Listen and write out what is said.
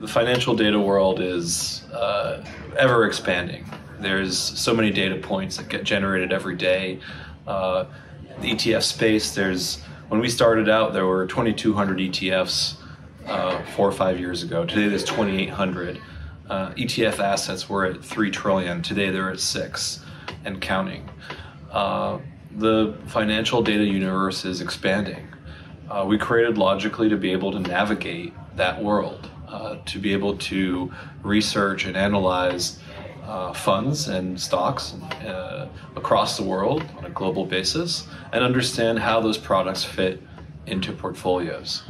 The financial data world is uh, ever expanding. There's so many data points that get generated every day. Uh, the ETF space, there's when we started out, there were 2,200 ETFs uh, four or five years ago. Today, there's 2,800. Uh, ETF assets were at three trillion. Today, they're at six and counting. Uh, the financial data universe is expanding. Uh, we created LOGICLY to be able to navigate that world uh, to be able to research and analyze uh, funds and stocks uh, across the world on a global basis and understand how those products fit into portfolios.